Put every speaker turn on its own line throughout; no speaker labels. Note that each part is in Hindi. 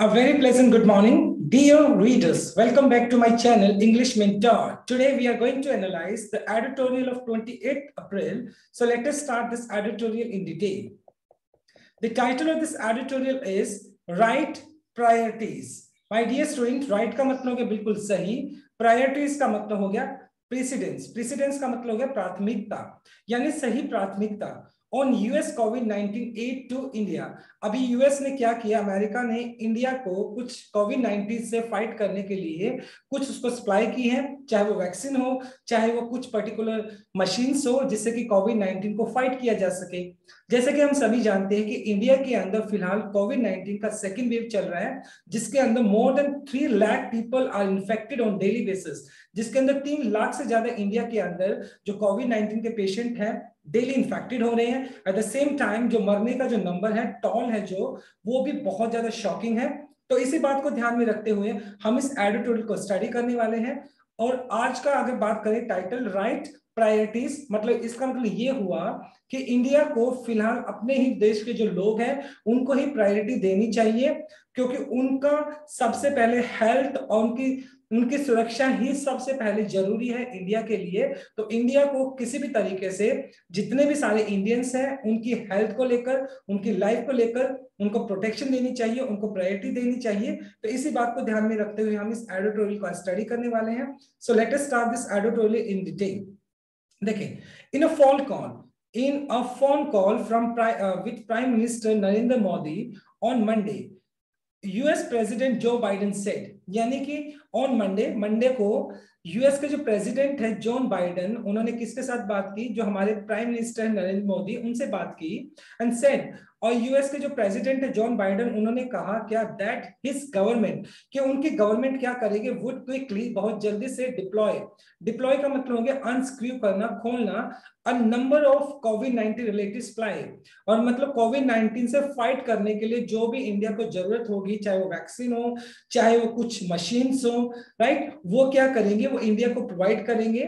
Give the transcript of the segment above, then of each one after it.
A very pleasant good morning, dear readers. Welcome back to my channel, English Mentor. Today we are going to analyze the editorial of 28th April. So let us start this editorial in detail. The title of this editorial is Right Priorities. My dear student, right का मतलब हो गया बिल्कुल सही प्रायोरिटीज का मतलब हो गया प्रेसिडेंस प्रेसिडेंस का मतलब हो गया प्राथमिकता यानी सही प्राथमिकता on US COVID 19 aid to India अभी यूएस ने क्या किया? अमेरिका ने इंडिया को कुछ कोविड 19 से फाइट करने के लिए कुछ उसको सप्लाई की है, चाहे वो वैक्सीन हो, चाहे वो कुछ पर्टिकुलर मशीन्स हो, जिससे कि कोविड 19 को फाइट किया जा सके। जैसे कि हम सभी जानते हैं कि इंडिया के अंदर फ़िलहाल कोविड 19 का सेकेंड वेव चल रहा है, जिसके अंदर more than three lakh people are infected on daily basis जिसके अंदर तीन लाख से ज़्यादा इंडिया के अंदर जो कोविड 19 के पेशेंट हैं डेली इन्फेक्टेड हो रहे हैं। एट द सेम टाइम जो मरने का जो नंबर है टॉल है जो, वो भी बहुत ज़्यादा शॉकिंग है। तो इसी बात को ध्यान में रखते हुए हम इस एडिटोरियल को स्टडी करने वाले हैं। और आज का अगर बात करें टाइटल राइट प्रायोरिटीज मतलब इसका मतलब ये हुआ कि इंडिया को फ़िलहाल अपने ही देश के जो लोग हैं, उनको ही प्रायोरिटी देनी चाहिए, क्योंकि उनका सबसे पहले हेल्थ और उनकी उनकी सुरक्षा ही सबसे पहले ज़रूरी है इंडिया के लिए। तो इंडिया को किसी भी तरीके से जितने भी सारे इंडियंस हैं उनकी हेल्थ को लेकर उनकी लाइफ को लेकर उनको प्रोटेक्शन देनी चाहिए उनको प्रायोरिटी देनी चाहिए। तो इसी बात को ध्यान में रखते हुए हम इस एडिटोरियल को स्टडी करने वाले हैं। So let us start this editorial in detail देखिए in a phone call in a phone call from uh, with Prime Minister Narendra Modi on Monday, US President Joe Biden यानी कि ऑन मंडे मंडे को यूएस के जो प्रेसिडेंट है जॉन बाइडन उन्होंने किसके साथ बात की? जो हमारे प्राइम मिनिस्टर है नरेंद्र मोदी, उनसे बात की एंड सेड और यूएस के जो प्रेसिडेंट है जॉन बाइडन उन्होंने कहा, क्या दैट हिज गवर्नमेंट कि उनकी गवर्नमेंट क्या करेगी? वुड क्विकली बहुत जल्दी से डिप्लॉय डिप्लॉय का मतलब हो गया अनस्क्रू करना, खोलना a number of COVID 19 related supply और मतलब कोविड 19 से फाइट करने के लिए जो भी इंडिया को ज़रूरत होगी, चाहे वो वैक्सीन हो, चाहे वो कुछ मशीन्स हो राइट वो क्या करेंगे, वो इंडिया को प्रोवाइड करेंगे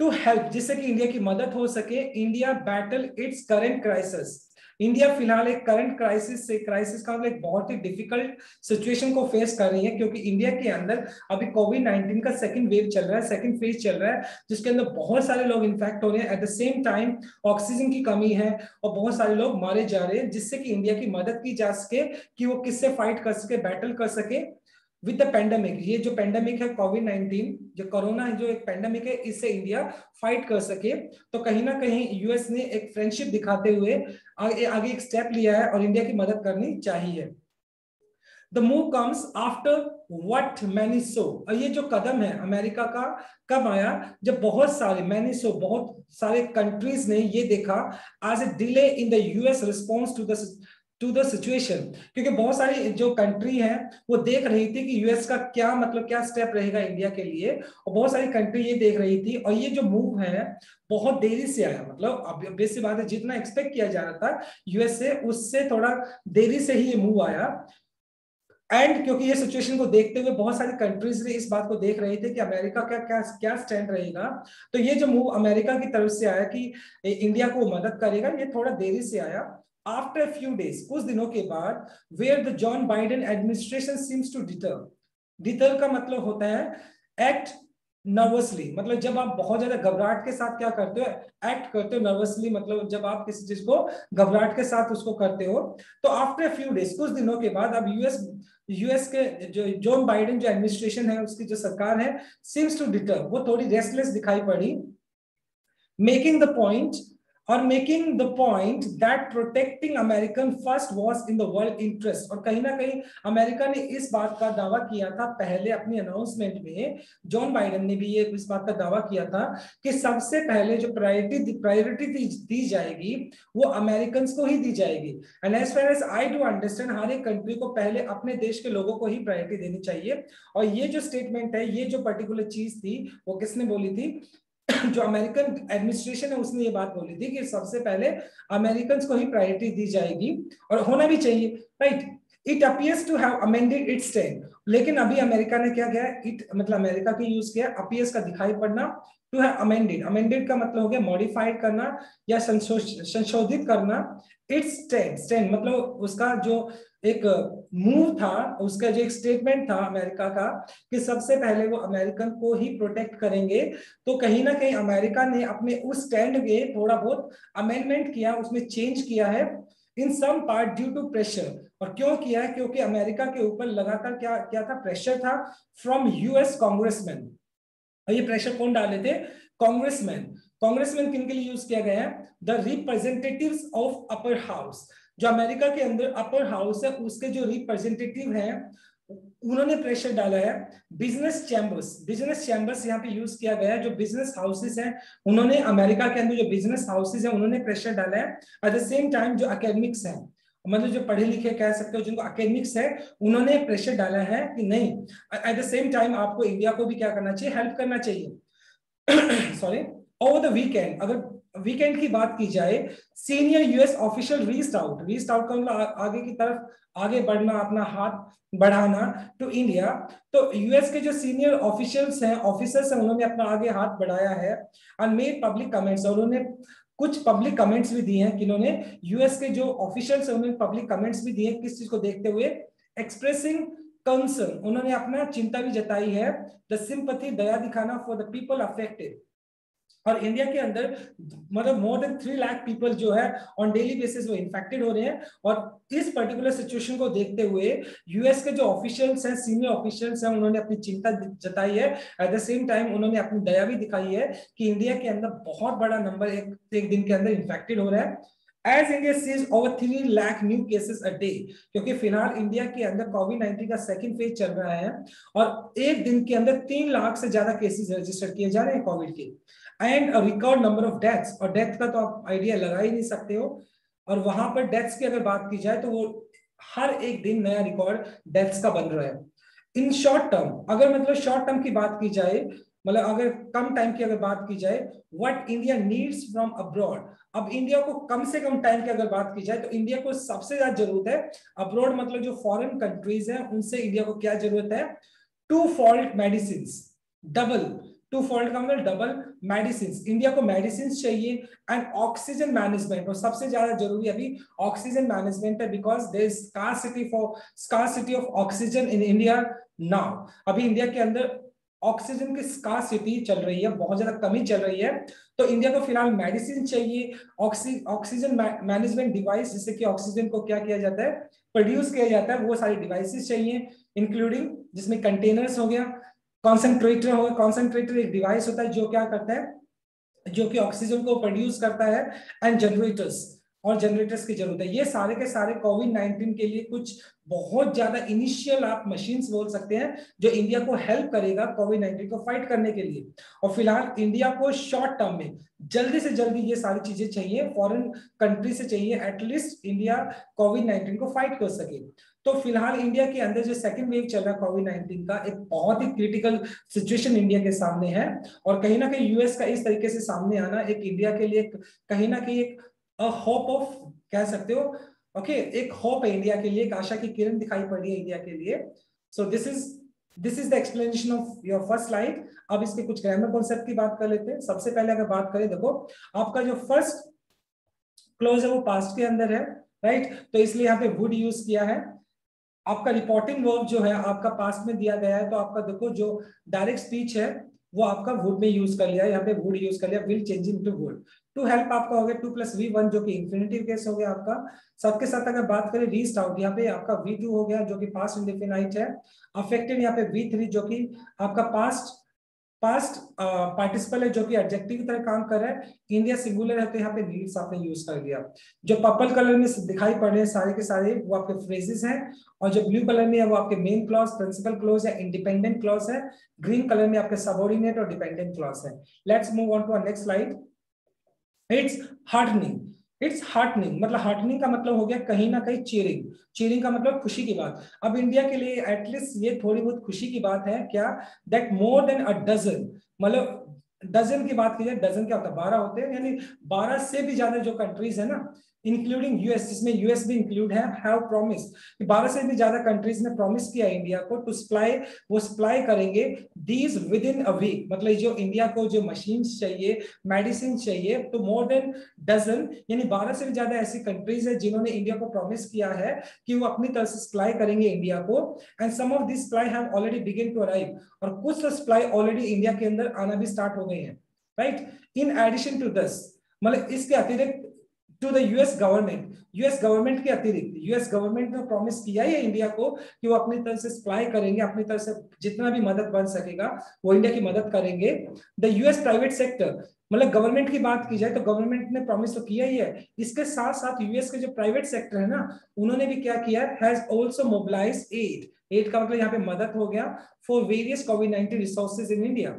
टू हेल्प जिससे कि इंडिया की मदद हो सके। India battle its current crisis India फ़िलहाल एक करंट क्राइसिस से क्राइसिस का मतलब एक बहुत ही डिफ़िकल्ट सिचुएशन को फेस कर रही है, क्योंकि इंडिया के अंदर अभी कोविड 19 का सेकंड वेव चल रहा है सेकंड फ़ेज़ चल रहा है, जिसके अंदर बहुत सारे लोग इन्फेक्ट हो रहे हैं। At the same time oxygen की कमी है और बहुत सारे लोग मारे जा रहे हैं, जिससे कि इंडिया की मदद की जा सके, कि वो किससे फाइट कर सके बैटल कर सके। विद द पेंडेमिक ये जो पेंडेमिक है कोविड 19 जो कोरोना है, जो एक पेंडेमिक है, इससे इंडिया फाइट कर सके। तो कहीं ना कहीं यूएस ने एक फ्रेंडशिप दिखाते हुए आगे आगे एक स्टेप लिया है और इंडिया की मदद करनी चाहिए। The move comes after what many so ये जो कदम है अमेरिका का, कब आया? जब बहुत सारे मैनी सो बहुत सारे कंट्रीज़ ने ये देखा as a delay in the US response to the to the situation क्योंकि बहुत सारी जो कंट्री है, वो देख रही थी कि यूएस का क्या मतलब क्या स्टेप रहेगा इंडिया के लिए। और बहुत सारी कंट्री ये देख रही थी और ये जो मूव है, बहुत देरी से आया। मतलब अब बात है, जितना एक्सपेक्ट किया जा रहा था यूएस से, उससे थोड़ा देरी से ही ये मूव आया। एंड क्योंकि ये सिचुएशन को देखते हुए बहुत सारी कंट्रीज़ ने इस बात को देख रहे थे कि अमेरिका का क्या क्या स्टैंड रहेगा। तो ये जो मूव अमेरिका की तरफ़ से आया कि इंडिया को मदद करेगा, ये थोड़ा देरी से आया। आफ्टर फ्यू डेज़ कुछ दिनों के बाद where the John Biden administration seems to deter deter का मतलब होता है एक्ट नर्वसली मतलब जब आप बहुत ज़्यादा घबराहट के साथ क्या करते हो एक्ट करते हो नर्वसली मतलब जब आप किसी चीज़ को घबराहट के साथ उसको करते हो तो आफ्टर फ्यू डेज़ कुछ दिनों के बाद अब यूएस यूएस के जो जॉन बाइडेन जो एडमिनिस्ट्रेशन है, उसकी जो सरकार है सीम्स टू डिटर वो थोड़ी रेस्टलेस दिखाई पड़ी मेकिंग द पॉइंट और making the point that protecting American first was in the world interest और कहीं ना कहीं अमेरिका ने इस बात का दावा किया था पहले अपनी अनाउंसमेंट में जॉन बाइडेन ने भी ये इस बात का दावा किया था कि सबसे पहले जो प्रायोरिटी प्रायोरिटी दी, दी जाएगी वो अमेरिकन को ही दी जाएगी। And as far as I do understand हर एक कंट्री को पहले अपने देश के लोगों को ही प्रायोरिटी देनी चाहिए। और ये जो स्टेटमेंट है ये जो पर्टिकुलर चीज़ थी वो किसने बोली थी? जो अमेरिकन एडमिनिस्ट्रेशन है, उसने ये बात बोली थी कि सबसे पहले अमेरिकन को ही प्रायोरिटी दी जाएगी और होना भी चाहिए। Right it appears to have amended its stand लेकिन अभी अमेरिका ने क्या किया? इट मतलब अमेरिका के यूज़ किया अपियर्स का दिखाई पड़ना। टू है अमेंडेड अमेंडेड का मतलब हो गया मॉडिफाइड करना या संशोधित करना। इट्स स्टैंड मतलब उसका जो एक मूव था, उसका जो एक स्टेटमेंट था अमेरिका का कि सबसे पहले वो अमेरिकन को ही प्रोटेक्ट करेंगे। तो कहीं ना कहीं अमेरिका ने अपने उस स्टैंड में थोड़ा बहुत अमेंडमेंट किया, उसमें चेंज किया है in some part due to pressure और क्यों किया है? क्योंकि अमेरिका के ऊपर लगातार क्या क्या था? प्रेशर था फ्रॉम यूएस कांग्रेसमैन और ये प्रेशर कौन डाले थे कांग्रेसमैन कांग्रेसमैन किन के लिए यूज़ किया गया है? The representatives of upper house जो अमेरिका के अंदर अपर हाउस है, उसके जो रिप्रेजेंटेटिव हैं, उन्होंने प्रेशर डाला है बिज़नेस चैम्बर्स बिज़नेस चैम्बर्स यहाँ पे यूज़ किया गया है, जो बिज़नेस हाउसेस हैं, उन्होंने अमेरिका के अंदर जो बिज़नेस हाउसेस हैं, उन्होंने प्रेशर डाला है। एट द सेम टाइम जो अकेडमिक्स हैं मतलब जो पढ़े लिखे कह सकते हो, जिनको अकेडमिक्स है, उन्होंने प्रेशर डाला है कि नहीं। एट द सेम टाइम आपको इंडिया को भी क्या करना चाहिए? हेल्प करना चाहिए। सॉरी ओवर द वीकेंड अगर वीकेंड की बात की जाए senior US official reached out reached out का मतलब आगे की तरफ़, आगे बढ़ना, अपना हाथ बढ़ाना टू इंडिया तो यूएस के जो सीनियर ऑफिशियल्स हैं ऑफिसर्स हैं, उन्होंने अपना आगे हाथ बढ़ाया है। एंड मेड पब्लिक कमेंट्स और उन्होंने कुछ पब्लिक कमेंट्स भी दिए हैं किन्होंने यूएस के जो ऑफिशियल्स हैं, उन्होंने पब्लिक कमेंट्स भी दिए किस चीज़ को देखते हुए। एक्सप्रेसिंग कंसर्न उन्होंने अपना चिंता भी जताई है। द सिंपथी दया दिखाना फॉर द पीपल अफेक्टेड और इंडिया के अंदर मतलब more than three lakh people जो है ऑन डेली बेसिस वो इन्फेक्टेड हो रहे हैं। और इस पर्टिकुलर सिचुएशन को देखते हुए यूएस के जो ऑफिशियल्स हैं सीनियर ऑफिशियल्स हैं उन्होंने अपनी चिंता जताई है। एट द सेम टाइम उन्होंने अपनी दया भी दिखाई है कि इंडिया के अंदर बहुत बड़ा नंबर एक, एक दिन के अंदर इन्फेक्टेड हो रहा है। As India sees over three lakh new cases a day क्योंकि फ़िलहाल इंडिया के अंदर कोविड नाइन्टीन का सेकंड फ़ेज़ चल रहा है और एक दिन के अंदर तीन लाख से ज़्यादा केसेस रजिस्टर किए जा रहे हैं कोविड के। And record number of deaths और डेथ का तो आप आइडिया लगा ही नहीं सकते हो। और वहाँ पर डेथ्स की अगर बात की जाए तो वो हर एक दिन नया रिकॉर्ड डेथ्स का बन रहा है। इन शॉर्ट टर्म अगर मतलब शॉर्ट टर्म की बात की जाए मतलब अगर कम टाइम की अगर बात की जाए what India needs from abroad अब इंडिया को कम से कम टाइम की अगर बात की जाए तो इंडिया को सबसे ज़्यादा ज़रूरत है अब्रॉड मतलब जो फॉरेन कंट्रीज़ हैं, उनसे इंडिया को क्या ज़रूरत है? To fault medicine double to fault का मतलब डबल मेडिसिन इंडिया को मेडिसिन चाहिए एंड ऑक्सीजन मैनेजमेंट और सबसे ज़्यादा ज़रूरी अभी ऑक्सीजन मैनेजमेंट है because there is scarcity for scarcity of oxygen in India now अभी इंडिया के अंदर ऑक्सीजन की स्कासिटी चल रही है, बहुत ज़्यादा कमी चल रही है। तो इंडिया को फ़िलहाल मेडिसिन चाहिए ऑक्सी ऑक्सीजन मैनेजमेंट डिवाइस जिससे कि ऑक्सीजन को क्या किया जाता है प्रोड्यूस किया जाता है, वो सारी डिवाइसेस चाहिए इंक्लूडिंग जिसमें कंटेनर्स हो गया कॉन्सेंट्रेटर हो गया कॉन्सेंट्रेटर एक डिवाइस होता है जो क्या करता है, जो कि ऑक्सीजन को प्रोड्यूस करता है एंड जनरेटर्स और जनरेटर्स की ज़रूरत है। ये सारे के सारे कोविड 19 के लिए कुछ बहुत ज़्यादा इनिशियल आप मशीन्स बोल सकते हैं, जो इंडिया को हेल्प करेगा कोविड 19 को फाइट करने के लिए। और फ़िलहाल इंडिया को शॉर्ट टर्म में जल्दी से जल्दी ये सारी चीज़ें चाहिए फॉरेन कंट्री से चाहिए एटलीस्ट इंडिया कोविड 19 को फाइट कर सके। तो फ़िलहाल इंडिया के अंदर जो सेकंड वेव चल रहा है कोविड नाइन्टीन का, एक बहुत ही क्रिटिकल सिचुएशन इंडिया के सामने है। और कहीं ना कहीं यूएस का इस तरीके से सामने आना एक इंडिया के लिए कहीं ना कहीं एक होप ऑफ़ कह सकते हो ओके okay, एक होप है इंडिया के लिए एक आशा की किरण दिखाई पड़ रही है इंडिया के लिए। So this is this is the explanation of your first slide अब इसके कुछ ग्रामर कॉन्सेप्ट की बात कर लेते हैं। सबसे पहले अगर बात करें देखो आपका जो फ़र्स्ट क्लोज है वो पास्ट के अंदर है राइट right? तो इसलिए यहाँ पे वुड यूज़ किया है। आपका रिपोर्टिंग वर्क जो है आपका पास्ट में दिया गया है तो आपका देखो जो डायरेक्ट स्पीच है वो आपका वुड में यूज़ कर लिया, यहाँ पे वुड यूज़ कर लिया will changing to would to help आपका हो गया टू प्लस वी वन जो कि इन्फिनेटिव केस हो गया आपका। सबके साथ अगर बात करें रीस्ट आउट यहाँ पे आपका वी टू हो गया, जो कि पास्ट इंडिफिनाइट है। अफेक्टेड यहाँ पे वी थ्री जो कि आपका पास्ट पास्ट पार्टिसिपल है जो कि एडजेक्टिव की तरह काम कर रहा है इंडिया सिंगुलर है तो यहाँ पे नीड्स आपने यूज़ कर दिया। जो पर्पल कलर में दिखाई पड़ रहे हैं सारे के सारे, वो आपके फ्रेजेस हैं, और जो ब्लू कलर में है, वो आपके मेन क्लॉज प्रिंसिपल क्लॉज है इंडिपेंडेंट क्लॉज है। ग्रीन कलर में आपके सबोर्डिनेट और डिपेंडेंट क्लॉज है। Let's move on to next slide it's hardening it's heartening मतलब हार्टनिंग का मतलब हो गया कहीं ना कहीं चेयरिंग चेयरिंग का मतलब खुशी की बात. अब इंडिया के लिए एटलीस्ट ये थोड़ी बहुत खुशी की बात है क्या? That more than a dozen मतलब डजन की बात की जाए डजन क्या होता है? बारह होते हैं, यानी बारह से भी ज़्यादा जो कंट्रीज़ है ना इंक्लूडिंग यूएस जिसमें यूएस भी इंक्लूड है हैव प्रॉमिस कि बारह से भी ज़्यादा कंट्रीज़ ने प्रॉमिस किया इंडिया को टू सप्लाई वो सप्लाई करेंगे these within a week मतलब जो इंडिया को जो मशीन चाहिए मेडिसिन चाहिए तो मोर देन डजन यानी बारह से भी ज़्यादा ऐसी कंट्रीज़ है जिन्होंने इंडिया को प्रॉमिस किया है कि वो अपनी तरफ़ से सप्लाई करेंगे इंडिया को। And some of this supply have already begin to arrive और कुछ सप्लाई ऑलरेडी इंडिया के अंदर आना भी स्टार्ट हो गई है। राइट इन एडिशन टू दस मतलब इसके अतिरिक्त to the US government US government के अतिरिक्त यूएस गवर्नमेंट ने प्रॉमिस किया है इंडिया को कि वो अपनी तरफ़ से सप्लाई करेंगे, अपनी तरफ़ से जितना भी मदद बन सकेगा, वो इंडिया की मदद करेंगे। द यूएस प्राइवेट सेक्टर मतलब गवर्नमेंट की बात की जाए तो गवर्नमेंट ने प्रॉमिस तो किया ही है। इसके साथ साथ यूएस के जो प्राइवेट सेक्टर है ना, उन्होंने भी क्या किया has also mobilize aid aid का मतलब यहाँ पे मदद हो गया for various COVID nineteen resources in India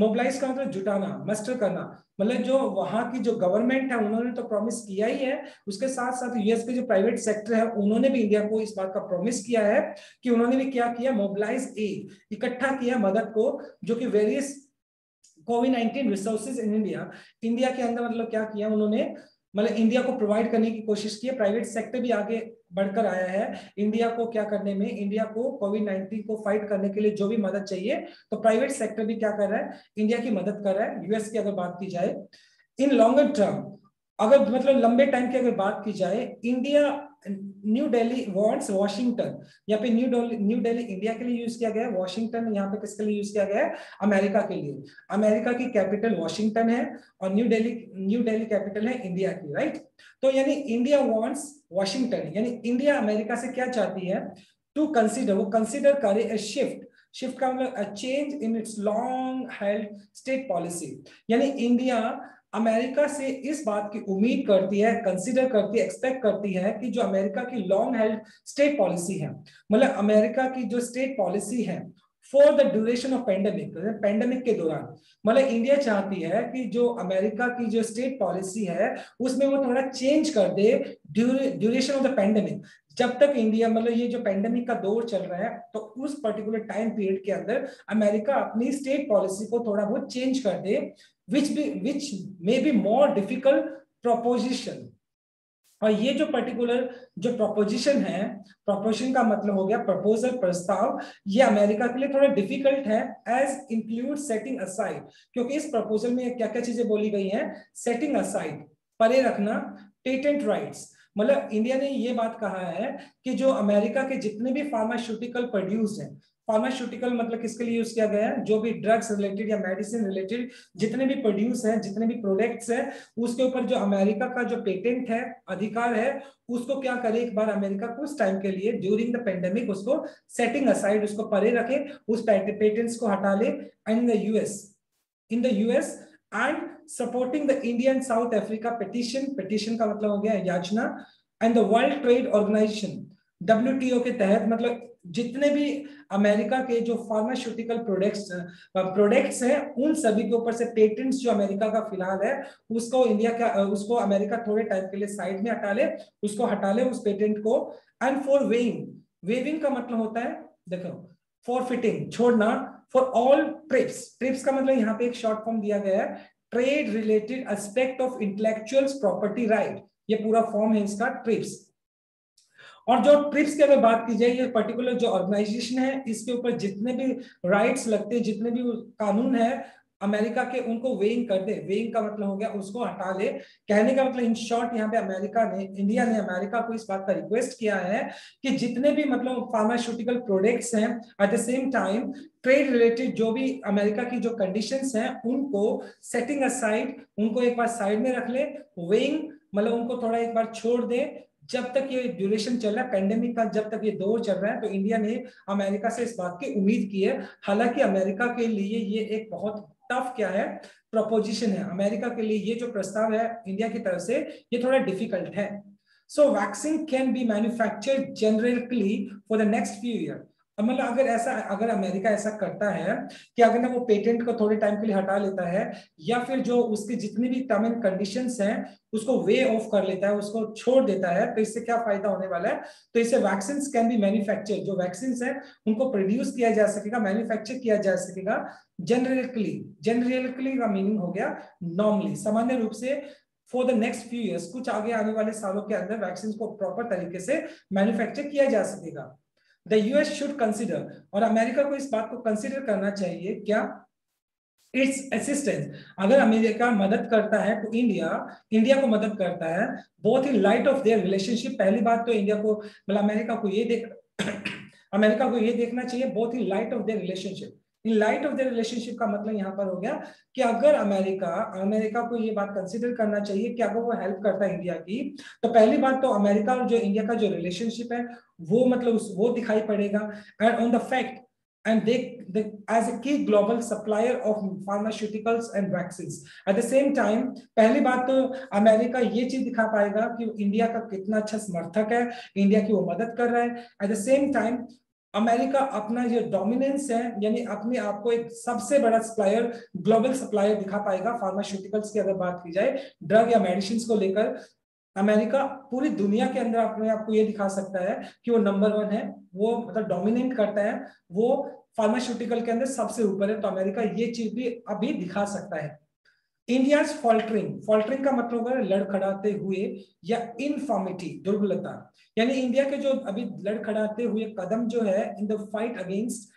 mobilize का मतलब जुटाना मस्टर करना। मतलब जो वहाँ की जो गवर्नमेंट है, उन्होंने तो प्रॉमिस किया ही है। उसके साथ साथ यूएस के जो प्राइवेट सेक्टर है, उन्होंने भी इंडिया को इस बात का प्रॉमिस किया है कि उन्होंने भी क्या किया? मोबिलाइज एड इकट्ठा किया मदद को, जो कि various COVID nineteen resources in India India के अंदर मतलब क्या किया उन्होंने? मतलब इंडिया को प्रोवाइड करने की कोशिश की है प्राइवेट सेक्टर भी आगे बढ़कर आया है। इंडिया को क्या करने में? इंडिया को कोविड नाइन्टीन को फाइट करने के लिए जो भी मदद चाहिए तो प्राइवेट सेक्टर भी क्या कर रहा है? इंडिया की मदद कर रहा है। यूएस की अगर बात की जाए इन लॉन्गर टर्म अगर मतलब लंबे टाइम की अगर बात की जाए India New Delhi wants Washington यहाँ पे New Delhi New Delhi India के लिए यूज़ किया गया है वॉशिंगटन यहाँ पे किसके लिए यूज़ किया गया है? अमेरिका के लिए. अमेरिका की कैपिटल वॉशिंगटन है और New Delhi New Delhi capital है इंडिया की राइट तो यानी इंडिया वॉन्ट्स वॉशिंगटन यानी इंडिया अमेरिका से क्या चाहती है? टू कंसिडर वो कंसिडर करे ए शिफ्ट शिफ्ट का मतलब a change in its long held state policy यानी इंडिया अमेरिका से इस बात की उम्मीद करती है कंसिडर करती है एक्सपेक्ट करती है कि जो अमेरिका की लॉन्ग हेल्ड स्टेट पॉलिसी है मतलब अमेरिका की जो स्टेट पॉलिसी है for the duration of pandemic pandemic के दौरान मतलब इंडिया चाहती है कि जो अमेरिका की जो स्टेट पॉलिसी है, उसमें वो थोड़ा चेंज कर दे ड्यूरेशन ऑफ़ द पेंडेमिक जब तक इंडिया मतलब ये जो पेंडेमिक का दौर चल रहा है तो उस पर्टिकुलर टाइम पीरियड के अंदर अमेरिका अपनी स्टेट पॉलिसी को थोड़ा बहुत चेंज कर दे which be which may be more difficult proposition और ये जो पर्टिकुलर जो प्रोपोजिशन है प्रोपोजिशन का मतलब हो गया प्रपोजल प्रस्ताव, ये अमेरिका के लिए थोड़ा डिफ़िकल्ट है एज इंक्लूड सेटिंग असाइड क्योंकि इस प्रपोजल में क्या क्या चीज़ें बोली गई हैं? सेटिंग असाइड परे रखना पेटेंट राइट्स मतलब इंडिया ने ये बात कहा है कि जो अमेरिका के जितने भी फार्मास्यूटिकल प्रोड्यूस हैं फार्मास्यूटिकल मतलब किसके लिए यूज़ किया गया है? जो भी ड्रग्स रिलेटेड या मेडिसिन रिलेटेड जितने भी प्रोड्यूस हैं, जितने भी प्रोडक्ट्स हैं, उसके ऊपर जो अमेरिका का जो पेटेंट है, अधिकार है, उसको क्या करे एक बार अमेरिका कुछ टाइम के लिए ड्यूरिंग द पेंडेमिक उसको सेटिंग असाइड उसको परे रखे, उस पेटेंट्स को हटा ले in the US in the US and supporting the Indian South Africa petition petition का मतलब हो गया याचना and the World Trade Organization W के तहत मतलब जितने भी अमेरिका के जो फार्मास्यूटिकल प्रोडक्ट्स प्रोडक्ट्स हैं, उन सभी के ऊपर से पेटेंट्स जो अमेरिका का फ़िलहाल है, उसको इंडिया का उसको अमेरिका थोड़े टाइम के लिए साइड में हटा ले, उसको हटा ले उस पेटेंट को। एंड फॉर वेइंग वेविंग का मतलब होता है, देखो फॉर फिटिंग छोड़ना फॉर ऑल ट्रिप्स ट्रिप्स का मतलब यहाँ पे एक शॉर्ट फॉर्म दिया गया है trade related aspect of intellectual property right ये पूरा फॉर्म है इसका ट्रिप्स और जो ट्रिप्स की अगर बात की जाए, ये पर्टिकुलर जो ऑर्गेनाइजेशन है, इसके ऊपर जितने भी राइट्स लगते हैं, जितने भी कानून है, अमेरिका के उनको वेइंग कर दे। वेइंग का मतलब हो गया, उसको हटा ले कहने का मतलब इन शॉर्ट यहाँ पे अमेरिका ने इंडिया ने अमेरिका को इस बात का रिक्वेस्ट किया है कि जितने भी मतलब फार्मास्यूटिकल प्रोडक्ट्स हैं at the same time trade related जो भी अमेरिका की जो कंडीशंस हैं, उनको सेटिंग असाइड उनको एक बार साइड में रख ले। वेइंग मतलब उनको थोड़ा एक बार छोड़ दे। जब तक ये ड्यूरेशन चल रहा है पेंडेमिक का जब तक ये दौर चल रहा है तो इंडिया ने अमेरिका से इस बात की उम्मीद की है। हालाँकि अमेरिका के लिए ये एक बहुत टफ क्या है? प्रपोजिशन है। अमेरिका के लिए ये जो प्रस्ताव है इंडिया की तरफ़ से, ये थोड़ा डिफ़िकल्ट है। So vaccine can be manufacture generally for the next few year मतलब अगर ऐसा, अगर अमेरिका ऐसा करता है कि अगर ना वो पेटेंट को थोड़े टाइम के लिए हटा लेता है, या फिर जो उसकी जितनी भी टर्म एंड कंडीशन हैं, उसको वे ऑफ़ कर लेता है, उसको छोड़ देता है तो इससे क्या फ़ायदा होने वाला है? तो इससे वैक्सीन कैन बी मैन्युफैक्चर जो वैक्सीन है, उनको प्रोड्यूस किया जा सकेगा मैन्युफैक्चर किया जा सकेगा जनरली जनरली का मीनिंग हो गया नॉर्मली सामान्य रूप से for the next few years कुछ आगे आने वाले सालों के अंदर वैक्सीन को प्रॉपर तरीके से मैन्युफैक्चर किया जा सकेगा। द यूएस शुड कंसिडर और अमेरिका को इस बात को कंसिडर करना चाहिए, क्या? इट्स असिस्टेंस अगर अमेरिका मदद करता है तो इंडिया इंडिया को मदद करता है बहुत ही लाइट ऑफ़ देयर रिलेशनशिप पहली बात तो इंडिया को मतलब अमेरिका को ये देख, अमेरिका को ये देखना चाहिए बहुत ही light of their relationship in light of the relationship का मतलब यहाँ पर हो गया कि अगर अमेरिका अमेरिका को ये बात कंसिडर करना चाहिए कि अगर वो हेल्प करता है इंडिया की तो पहली बात तो अमेरिका और जो इंडिया का जो रिलेशनशिप है वो मतलब वो दिखाई पड़ेगा। And on the fact and they, they as a key global supplier of pharmaceuticals and vaccines at the same time पहली बात तो अमेरिका ये चीज़ दिखा पाएगा कि इंडिया का कितना अच्छा समर्थक है इंडिया की वो मदद कर रहा है। At the same time America अपना जो डोमिनेंस है, यानी अपने आप को एक सबसे बड़ा सप्लायर ग्लोबल सप्लायर दिखा पाएगा फार्मास्यूटिकल्स की अगर बात की जाए ड्रग या मेडिसिन को लेकर। अमेरिका पूरी दुनिया के अंदर अपने आप को ये दिखा सकता है कि वो नंबर वन है, वो मतलब डोमिनेट करता है, वो फार्मास्यूटिकल के अंदर सबसे ऊपर है तो अमेरिका ये चीज़ भी अभी दिखा सकता है। इंडिया फॉल्टरिंग फॉल्टरिंग का मतलब है लड़खड़ाते हुए या इनफॉर्मिटी दुर्बलता। यानी इंडिया के जो अभी लड़खड़ाते हुए कदम जो है in the fight against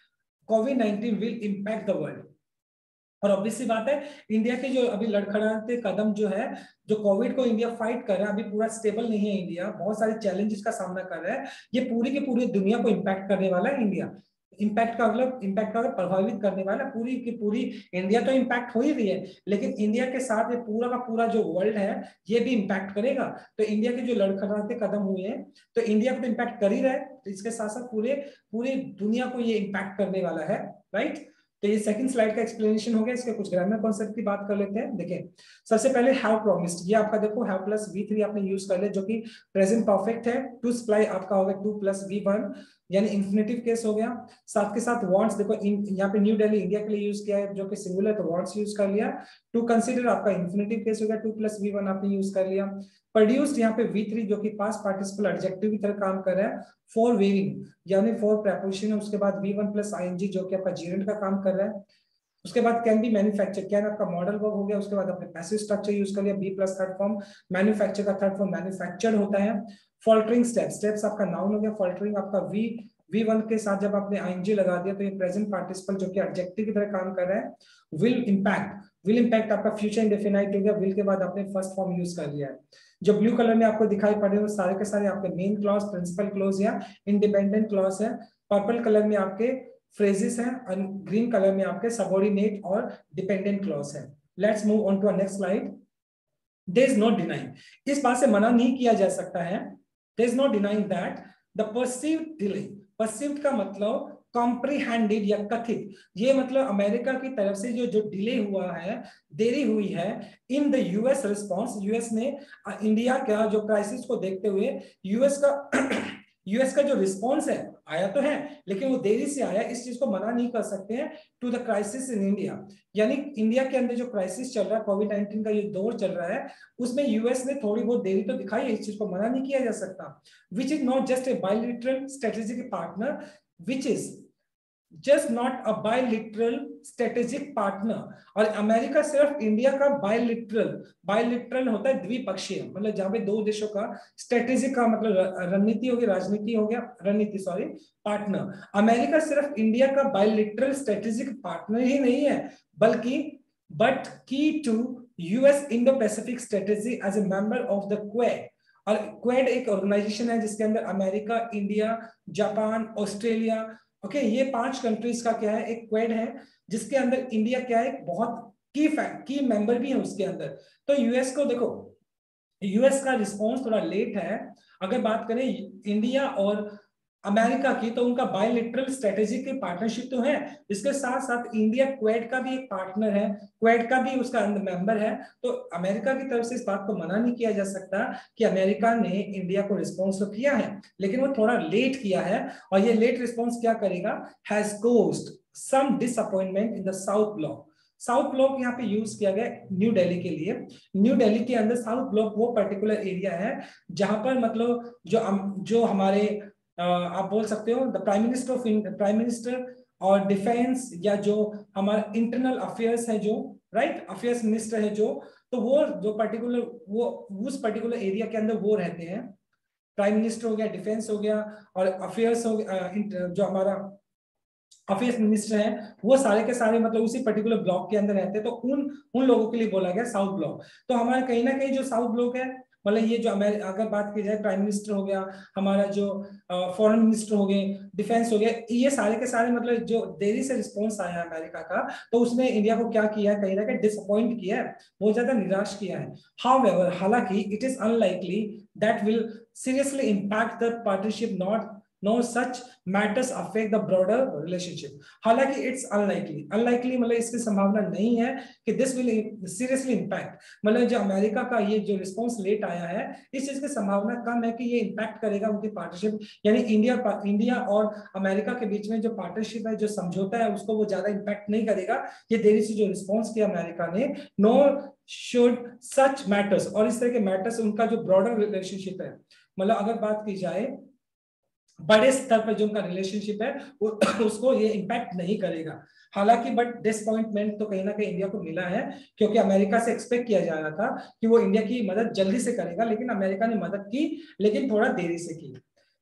COVID nineteen will impact the world और ऑब्वियसली बात है इंडिया के जो अभी लड़खड़ाते कदम जो है, जो कोविड को इंडिया फाइट कर रहा है, अभी पूरा स्टेबल नहीं है इंडिया बहुत सारे चैलेंजेस का सामना कर रहा है। ये पूरी की पूरी दुनिया को इम्पैक्ट करने वाला है इंडिया इम्पैक्ट का मतलब इम्पैक्ट का प्रभावित करने वाला पूरी की पूरी इंडिया तो इम्पैक्ट हो ही रही है, लेकिन इंडिया के साथ ये पूरा का पूरा जो वर्ल्ड है, ये भी इम्पैक्ट करेगा। तो इंडिया के जो लड़खड़ाते कदम हुए हैं तो इंडिया को तो इम्पैक्ट कर ही रहा है तो इसके साथ साथ पूरे, पूरी दुनिया को ये इम्पैक्ट करने वाला है राइट तो ये सेकंड स्लाइड का एक्सप्लेनेशन हो गया, इसके कुछ ग्रामर कॉन्सेप्ट की बात कर लेते हैं, देखें। सबसे पहले हैव प्रोमिस्ड ये आपका देखो हैव प्लस वी थ्री आपने यूज़ कर लिया, जो कि प्रेजेंट परफेक्ट है टू सप्लाई आपका होगा टू प्लस वी वन यानी इन्फिनेटिव केस हो गया। साथ के साथ वॉन्ट्स देखो यहाँ पे न्यू डेली इंडिया के लिए यूज़ किया है, जो कि सिंगुलर तो वॉन्ट्स यूज़ कर लिया। टू कंसिडर आपका इन्फिनेटिव केस हो गया टू प्लस वी वन आपने यूज़ कर लिया। प्रोड्यूस्ड यहाँ पे वी थ्री जो कि पास पार्टिसिपल एडजेक्टिव की तरह काम कर रहा है फॉर वेविंग यानी फॉर प्रेपोजिशन उसके बाद वी वन प्लस आई जो कि आपका जीरेंट का काम कर रहा है। उसके बाद कैन बी मैन्युफैक्चर कैन आपका मॉडल वर्क हो गया, उसके बाद आपने पैसिव स्ट्रक्चर यूज़ कर लिया be plus third form manufacture का थर्ड फॉर्म मैन्युफैक्चर्ड होता है। फॉल्टरिंग स्टेप स्टेप्स आपका नाउन हो गया फॉल्टरिंग आपका वी वी वन के साथ जब आपने आईएनजी लगा दिया तो ये प्रेजेंट पार्टिसिपल जो कि एडजेक्टिव की तरह काम कर रहा है विल इंपैक्ट विल इंपैक्ट आपका फ्यूचर इंडेफिनाइट हो गया विल के बाद आपने फ़र्स्ट फॉर्म यूज़ कर लिया है। जो ब्लू कलर में आपको दिखाई पड़े वो सारे के सारे आपके मेन क्लॉज प्रिंसिपल क्लॉज या इंडिपेंडेंट क्लॉज है। पर्पल कलर में आपके फ्रेजेस हैं और ग्रीन कलर में आपके सबॉर्डिनेट और डिपेंडेंट क्लॉज है। Let's move on to next slide there is not denying इस बात से मना नहीं किया जा सकता है। There is not denying that the perceive delay perceived का मतलब कॉम्प्रीहेंडेड या कथित, ये मतलब अमेरिका की तरफ़ से जो जो डिले हुआ है, देरी हुई है in the US response US ने इंडिया का जो क्राइसिस को देखते हुए यूएस का यूएस का जो रिस्पॉन्स है, आया तो है, लेकिन वो देरी से आया, इस चीज़ को मना नहीं कर सकते हैं to the crisis in India यानी इंडिया के अंदर जो क्राइसिस चल रहा है कोविड नाइन्टीन का ये दौर चल रहा है, उसमें यूएस ने थोड़ी बहुत देरी तो दिखाई है इस चीज़ को मना नहीं किया जा सकता। Which is not just a bilateral strategic partner which is just not a bilateral strategic partner और अमेरिका सिर्फ़ इंडिया का बायोलिटरल बायोलिटरल होता है द्विपक्षीय। मतलब जहाँ पे दो देशों का स्ट्रेटेजिक का मतलब रणनीति हो गई राजनीति हो गया, रणनीति सॉरी पार्टनर अमेरिका सिर्फ़ इंडिया का बायोलिटरल स्ट्रेटेजिक पार्टनर ही नहीं है, बल्कि but key to US Indo Pacific strategy as a member of the Quad और क्वेड एक ऑर्गेनाइजेशन है जिसके अंदर America, India, Japan, Australia okay ये पाँच कंट्रीज़ का क्या है? एक क्वेड है, जिसके अंदर इंडिया क्या है? बहुत की की मेंबर भी है उसके अंदर। तो यूएस को देखो यूएस का रिस्पॉन्स थोड़ा लेट है। अगर बात करें इंडिया और अमेरिका की तो उनका बायोलिटरल स्ट्रेटेजी की पार्टनरशिप तो है, इसके साथ साथ इंडिया क्वेड का भी एक पार्टनर है क्वेड का भी उसका मेंबर है तो अमेरिका की तरफ़ से इस बात को मना नहीं किया जा सकता कि अमेरिका ने इंडिया को रिस्पॉन्स तो किया है, लेकिन वो थोड़ा लेट किया है, और ये लेट रिस्पॉन्स क्या करेगा? Has caused some disappointment in the South Block South Block यहाँ पे यूज़ किया गया न्यू दिल्ली के लिए। न्यू दिल्ली के अंदर साउथ ब्लॉक वो पर्टिकुलर एरिया है, जहाँ पर मतलब जो जो हमारे आप बोल सकते हो the prime minister of prime minister और डिफेंस या जो हमारा इंटरनल अफेयर्स है जो राइट अफेयर्स मिनिस्टर है जो तो वो, जो पर्टिकुलर वो, उस पर्टिकुलर एरिया के अंदर वो रहते हैं। प्राइम मिनिस्टर हो गया डिफेंस हो गया और अफेयर्स हो गया जो हमारा अफेयर्स मिनिस्टर है, वो सारे के सारे मतलब उसी पर्टिकुलर ब्लॉक के अंदर रहते हैं। तो उन उन लोगों के लिए बोला गया साउथ ब्लॉक तो हमारा कहीं ना कहीं जो साउथ ब्लॉक है मतलब ये जो अगर बात की जाए प्राइम मिनिस्टर हो गया, हमारा जो फॉरेन मिनिस्टर हो गए डिफेंस हो गया, ये सारे के सारे मतलब जो देरी से रिस्पॉन्स आया अमेरिका का तो उसने इंडिया को क्या किया कहीं ना कहीं डिसअपॉइंट किया है, बहुत ज़्यादा निराश किया है। हाउ हालाँकि it is unlikely that will seriously impact the partnership not no such matters affect the broader relationship. हालाँकि इट्स अनलाइकली अनलाइकली मतलब इसकी संभावना नहीं है कि दिस विल सीरियसली इंपैक्ट मतलब जो अमेरिका का ये जो रिस्पांस लेट आया है, इस चीज़ की संभावना कम है कि ये इंपैक्ट करेगा उनकी पार्टनरशिप यानी इंडिया इंडिया और अमेरिका के बीच में जो पार्टनरशिप है, जो समझौता है, उसको वो ज़्यादा इंपैक्ट नहीं करेगा। ये देरी से जो रिस्पॉन्स किया अमेरिका ने नो शुड सच मैटर्स और इस तरह के मैटर्स उनका जो ब्रॉडर रिलेशनशिप है मतलब अगर बात की जाए बड़े स्तर पर जो उनका रिलेशनशिप है, वो उसको ये इम्पैक्ट नहीं करेगा। हालाँकि बट डिसअपॉइंटमेंट तो कहीं ना कहीं इंडिया को मिला है, क्योंकि अमेरिका से एक्सपेक्ट किया जा रहा था कि वो इंडिया की मदद जल्दी से करेगा, लेकिन अमेरिका ने मदद की, लेकिन थोड़ा देरी से की।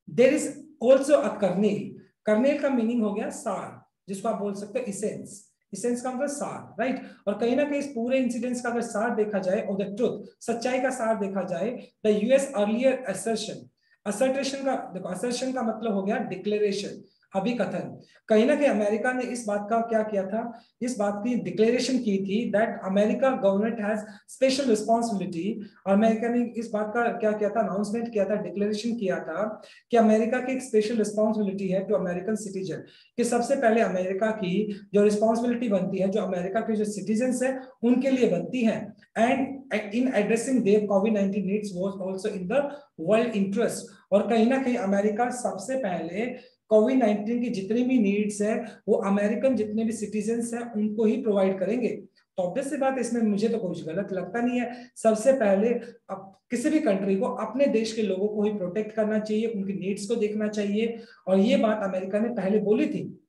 देर is also a kernel kernel का मीनिंग हो गया सार, जिसको आप बोल सकते हो इसेंस इसेंस का मतलब सार राइट और कहीं ना कहीं इस पूरे इंसिडेंट्स का अगर सार देखा जाए और द ट्रुथ सच्चाई का सार देखा जाए the US earlier assertion assertion का, देखो असर्शन का मतलब हो गया डिक्लेरेशन अभिकथन। कहीं ना कहीं अमेरिका ने इस बात का क्या किया था? इस बात की डिक्लेरेशन की थी that America government has special responsibility और अमेरिका ने इस बात का क्या किया था? अनाउंसमेंट किया था डिक्लेरेशन किया था कि अमेरिका की एक स्पेशल रिस्पॉन्सिबिलिटी है टू अमेरिकन सिटीजन कि सबसे पहले अमेरिका की जो रिस्पॉन्सिबिलिटी बनती है, जो अमेरिका के जो सिटीजन है, उनके लिए बनती है। And in addressing their COVID 19 needs was also in the world interest और कहीं ना कहीं अमेरिका सबसे पहले कोविड नाइन्टीन की जितनी भी नीड्स है, वो अमेरिकन जितने भी सिटीजन है, उनको ही प्रोवाइड करेंगे। तो ऑब्वियस सी बात इसमें मुझे तो कुछ गलत लगता नहीं है। सबसे पहले अब किसी भी कंट्री को, अपने देश के लोगों को ही प्रोटेक्ट करना चाहिए, उनकी नीड्स को देखना चाहिए। और ये बात अमेरिका ने पहले बोली थी।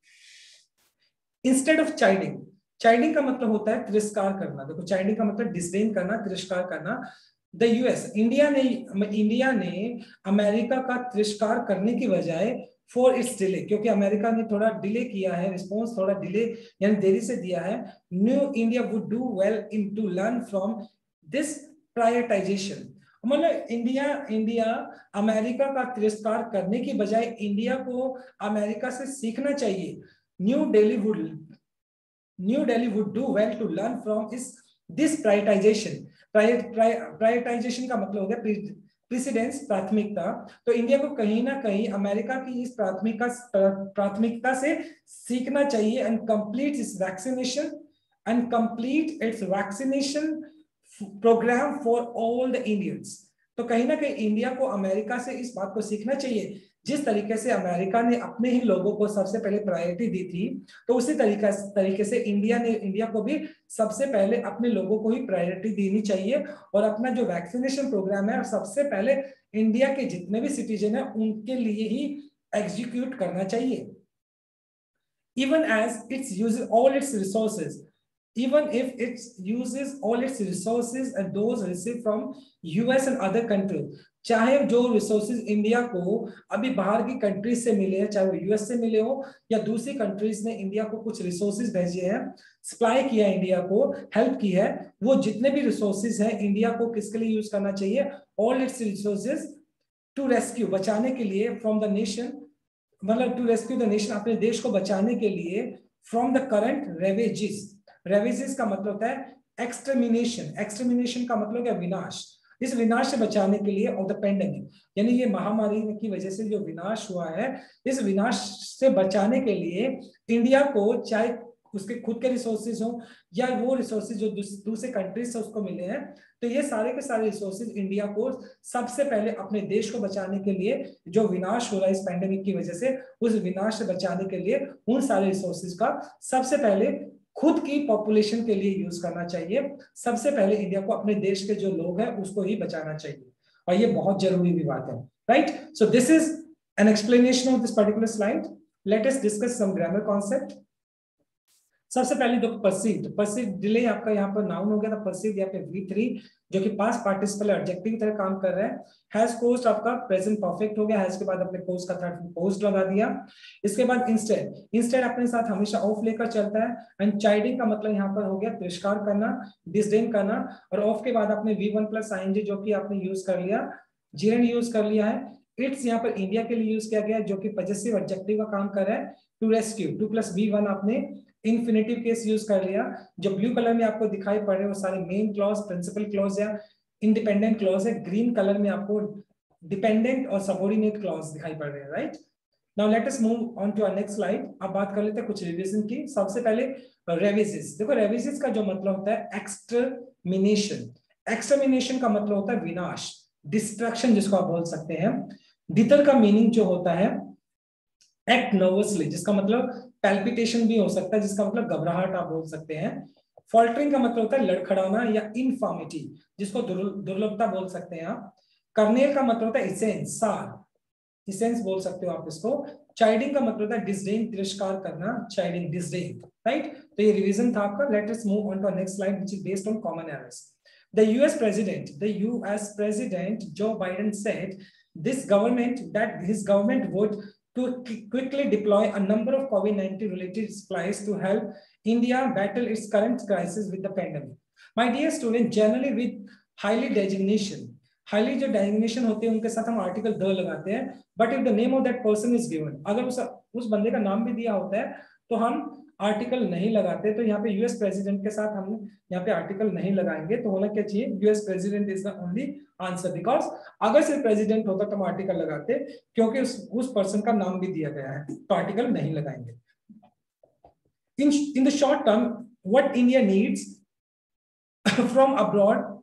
इंस्टेड ऑफ़ चाइडिंग चाइडिंग का मतलब होता है तिरस्कार करना। देखो चाइडिंग का मतलब डिस्डेन करना, तिरस्कार करना। द यूएस इंडिया ने इंडिया ने अमेरिका का तिरस्कार करने की बजाय फॉर इट्स डिले क्योंकि अमेरिका ने थोड़ा डिले किया है रिस्पॉन्स थोड़ा डिले यानी देरी से दिया है। New India would do well in to learn from this prioritisation मतलब इंडिया इंडिया अमेरिका का तिरस्कार करने की बजाय इंडिया को अमेरिका से सीखना चाहिए। New Delhi would New Delhi would do well to learn from इस दिस प्रायोरिटाइजेशन प्रायोरिटाइजेशन का मतलब हो गया प्रेसिडेंस प्राथमिकता। तो इंडिया को कहीं ना कहीं अमेरिका की इस प्राथमिकता प्राथमिकता से सीखना चाहिए एंड कंप्लीट इस vaccination and complete its vaccination programme for all the Indians तो कहीं ना कहीं इंडिया को अमेरिका से इस बात को सीखना चाहिए जिस तरीके से अमेरिका ने अपने ही लोगों को सबसे पहले प्रायोरिटी दी थी तो उसी तरीका, तरीके से इंडिया ने इंडिया को भी सबसे पहले अपने लोगों को ही प्रायोरिटी देनी चाहिए और अपना जो वैक्सीनेशन प्रोग्राम है, सबसे पहले इंडिया के जितने भी सिटीजन है, उनके लिए ही एग्जीक्यूट करना चाहिए। Even as its use all its resources even if it uses all its resources and those received from US and other countries चाहे जो रिसोर्सेज इंडिया को अभी बाहर की कंट्रीज़ से मिले हैं, चाहे वो यूएस से मिले हो या दूसरी कंट्रीज़ ने इंडिया को कुछ रिसोर्सेज भेजे हैं सप्लाई किया है इंडिया को हेल्प की है, वो जितने भी रिसोर्सेज हैं इंडिया को किसके लिए यूज़ करना चाहिए? All its resources to rescue बचाने के लिए फ्रॉम द नेशन मतलब टू रेस्क्यू द नेशन अपने देश को बचाने के लिए from the current ravages ravages का मतलब होता है एक्सटर्मिनेशन एक्सटर्मिनेशन का मतलब क्या? विनाश. इस विनाश से बचाने के लिए ऑफ़ द पेंडेमिक यानी ये महामारी की वजह से जो विनाश हुआ है, इस विनाश से बचाने के लिए इंडिया को चाहे उसके खुद के रिसोर्सेज हो या वो रिसोर्सेज जो दूसरे कंट्रीज़ से उसको मिले हैं तो ये सारे के सारे रिसोर्सेज इंडिया को सबसे पहले अपने देश को बचाने के लिए जो विनाश हो रहा है इस पैंडेमिक की वजह से, उस विनाश से बचाने के लिए उन सारे रिसोर्सेज का सबसे पहले खुद की पॉपुलेशन के लिए यूज़ करना चाहिए। सबसे पहले इंडिया को अपने देश के जो लोग हैं, उसको ही बचाना चाहिए। और ये बहुत ज़रूरी भी बात है right so this is an explanation of this particular slide let's discuss some grammar concept सबसे पहले देखो परसिड परसिड डिले आपका यहाँ पर नाउन हो गया था परसिड यहाँ पे वी थ्री जो कि पास पार्टिसिपल एडजेक्टिव की तरह काम कर रहा है। हैज़ कोस्ट आपका प्रेजेंट परफेक्ट हो गया। हैज़ के बाद अपने कोस्ट का थर्ड पोस्ट लगा दिया। इसके बाद इंस्टेड इंस्टेड अपने साथ हमेशा ऑफ़ लेकर चलता है। एंड चाइडिंग का मतलब यहाँ पर हो गया तिरस्कार करना डिसडेन करना। और ऑफ़ के बाद आपने वी वन प्लस आई जो कि आपने यूज़ कर लिया जीरन यूज़ कर लिया है। इट्स यहाँ पर इंडिया के लिए यूज़ किया गया जो कि पजेसिव ऑब्जेक्टिव का काम कर रहा है। To rescue to plus V one आपने इन्फिनेटिव केस यूज़ कर लिया। जो ब्लू कलर में आपको दिखाई पड़ रहे वो सारे मेन क्लॉज प्रिंसिपल क्लॉज या इंडिपेंडेंट क्लॉज है ग्रीन कलर में आपको डिपेंडेंट और सबोर्डिनेट क्लॉज दिखाई पड़ रहे हैं right now let us move on to our next slide अब बात कर लेते हैं कुछ रिवीजन की। सबसे पहले रेविजिस देखो रेविजिस का जो मतलब होता है एक्सटर्मिनेशन एक्सटर्मिनेशन का मतलब होता है विनाश डिस्ट्रक्शन जिसको आप बोल सकते हैं। डिटर का मीनिंग जो होता है एक्ट नर्वसली जिसका मतलब पैल्पिटेशन भी हो सकता है जिसका मतलब घबराहट आप बोल सकते हैं। फॉल्टरिंग का मतलब होता है लड़खड़ाना या इनफॉर्मिटी जिसको दुर्लभता बोल सकते हैं आप। कर्नेल का मतलब होता है इसेंस सार। इसेंस बोल सकते हो आप इसको। चाइडिंग का मतलब होता है डिसडेन तिरस्कार करना चाइडिंग डिसडेन राइट तो ये रिवीजन था आपका। Let us move on to next slide which is based on common errors The US president, the US president Joe Biden said this government that his government would to quickly deploy a number of COVID-19 related supplies to help India battle its current crisis with the pandemic. My dear student, generally with highly designation, highly जो designation होते हैं उनके साथ हम article द लगाते हैं but if the name of that person is given अगर उस उस बंदे का नाम भी दिया होता है तो हम आर्टिकल नहीं लगाते तो यहाँ पे यूएस प्रेसिडेंट के साथ हम यहाँ पे आर्टिकल नहीं लगाएँगे तो होना क्या चाहिए US president is the only answer because अगर सिर्फ़ प्रेसिडेंट होता तो हम आर्टिकल लगाते क्योंकि उस उस पर्सन का नाम भी दिया गया है तो आर्टिकल नहीं लगाएँगे in in the short term what India needs from abroad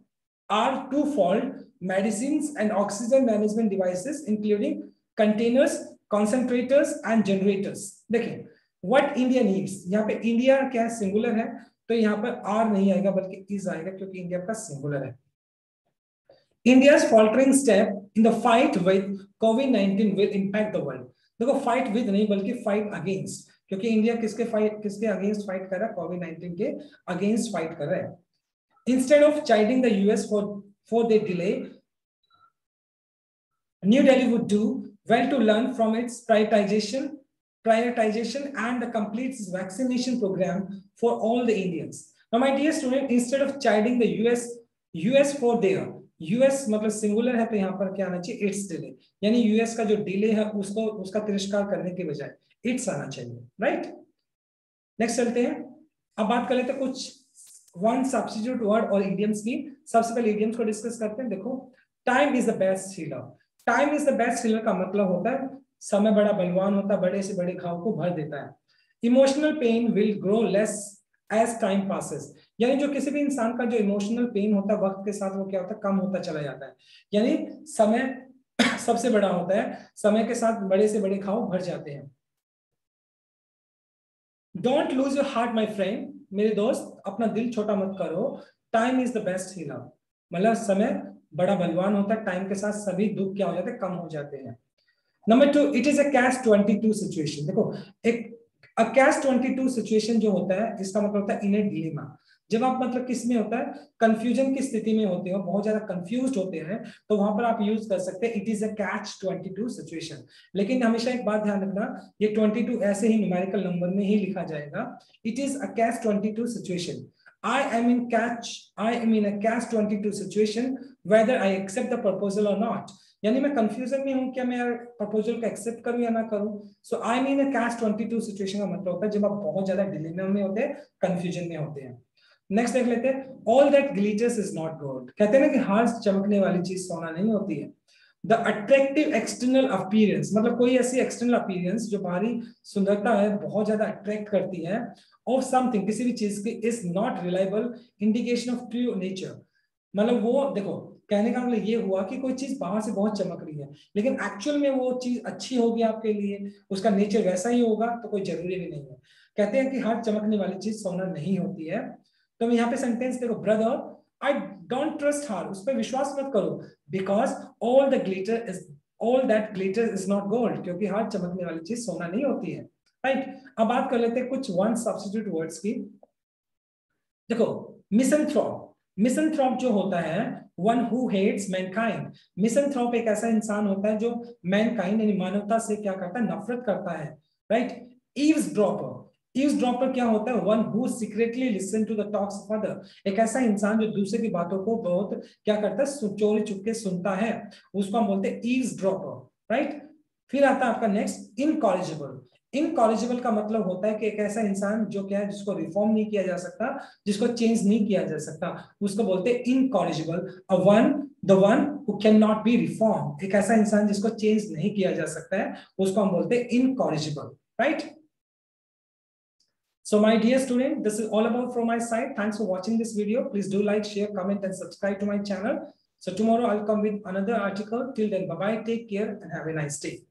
are two-fold medicines and oxygen management devices, including containers, concentrators, and generators. देखिए व्हाट इंडिया नीड्स यहाँ पे इंडिया क्या है? सिंगुलर है। तो यहाँ पर आर नहीं आएगा, बल्कि इज़ आएगा, क्योंकि इंडिया का सिंगुलर है। India's faltering step in the fight with COVID-19 will impact the world. देखो फाइट विद नहीं, बल्कि फाइट अगेंस्ट क्योंकि इंडिया किसके फाइट किसके अगेंस्ट फाइट कर रहा है? कोविड 19 के अगेंस्ट फाइट कर रहा है। Instead of chiding the US for for the delay New Delhi would do well to learn from its privatization prioritization and the complete vaccination program for all the Indians. Now, my dear student, instead of chiding the US, US for their US मतलब सिंगुलर है तो यहाँ पर क्या आना चाहिए? इट्स डिले यानी यूएस का जो डिले है उसको उसका तिरस्कार करने के बजाय इट्स आना चाहिए राइट नेक्स्ट चलते हैं। अब बात कर लेते हैं कुछ वन सब्सिट्यूट वर्ड और इडियम्स की। सबसे पहले इडियम्स को डिस्कस करते हैं। देखो time is the best healer time is the best healer का मतलब होता है समय बड़ा बलवान होता, बड़े से बड़े घाव को भर देता है। Emotional pain will grow less as time passes यानी जो किसी भी इंसान का जो इमोशनल पेन होता है वक्त के साथ वो क्या होता है कम होता चला जाता है। यानी समय सबसे बड़ा होता है, समय के साथ बड़े से बड़े घाव भर जाते हैं। Don't lose your heart my friend मेरे दोस्त, अपना दिल छोटा मत करो। Time is the best healer मतलब समय बड़ा बलवान होता है टाइम के साथ सभी दुख क्या हो जाते, कम हो जाते हैं। Number two it is a catch twenty two situation देखो, एक कैश ट्वेंटी टू सिचुएशन जो होता है इसका मतलब होता है इन ए डिलेमा जब आप मतलब किसमें होता है? कंफ्यूजन की स्थिति में होते हो, बहुत ज़्यादा कंफ्यूज होते हैं तो वहाँ पर आप यूज़ कर सकते हैं it is a catch 22 situation लेकिन हमेशा एक बात ध्यान रखना, ये 22 ऐसे ही न्यूमेरिकल नंबर में ही लिखा जाएगा. It is a catch 22 situation I am in catch, I am in a catch 22 situation, whether I accept the proposal or not. यानी मैं कंफ्यूजन में हूँ क्या मैं प्रपोजल को एक्सेप्ट करूँ या ना करूँ। So I mean a catch 22 situation का मतलब होता है जब आप बहुत ज़्यादा डिलेमा में होते हैं कंफ्यूजन में होते हैं। नेक्स्ट देख लेते हैं all that glitters is not gold कहते हैं ना कि हर चमकने वाली चीज़ सोना नहीं होती है। द अट्रैक्टिव एक्सटर्नल अपीयरेंस मतलब कोई ऐसी एक्सटर्नल अपीयरेंस जो बाहरी सुंदरता है, बहुत ज़्यादा अट्रैक्ट करती है ऑफ़ समथिंग किसी भी चीज़ की is not reliable indication of true nature मतलब वो, देखो, कहने का मतलब ये हुआ कि कोई चीज़ बाहर से बहुत चमक रही है, लेकिन एक्चुअल में वो चीज़ अच्छी होगी आपके लिए, उसका नेचर वैसा ही होगा तो कोई ज़रूरी भी नहीं है। कहते हैं कि हर चमकने वाली चीज़ सोना नहीं होती है। तो यहाँ पे सेंटेंस देखो ब्रदर आई डोंट ट्रस्ट हार उस पर विश्वास मत करो because all the glitter is all that glitter is not gold क्योंकि हर चमकने वाली चीज़ सोना नहीं होती है राइट right? अब बात कर लेते हैं कुछ वन सब्सिट्यूट वर्ड्स की। देखो मिसनथ्रॉप मिसनथ्रॉप जो होता है one who hates mankind misanthrope एक ऐसा इंसान होता है जो मैनकाइंड यानी मानवता से क्या करता है, नफरत करता है right eavesdropper eavesdropper क्या होता है? One who secretly listen to the talks of other एक ऐसा इंसान जो दूसरे की बातों को बहुत क्या करता है? चोरी चुपके सुनता है। उसको हम बोलते हैं ईव्स ड्रॉपर राइट फिर आता है आपका नेक्स्ट इनकॉलेजेबल इनकॉलेजेबल का मतलब होता है कि एक ऐसा इंसान जो क्या है, जिसको रिफॉर्म नहीं किया जा सकता, जिसको चेंज नहीं किया जा सकता, उसको बोलते हैं incorrigible a one the one who can not be reform एक ऐसा इंसान जिसको चेंज नहीं किया जा सकता है, उसको हम बोलते हैं incorrigible right So my dear student, this is all about from my side. Thanks for watching this video. Please do like, share, comment, and subscribe to my channel. So tomorrow I'll come with another article. Till then, bye-bye, take care, and have a nice day.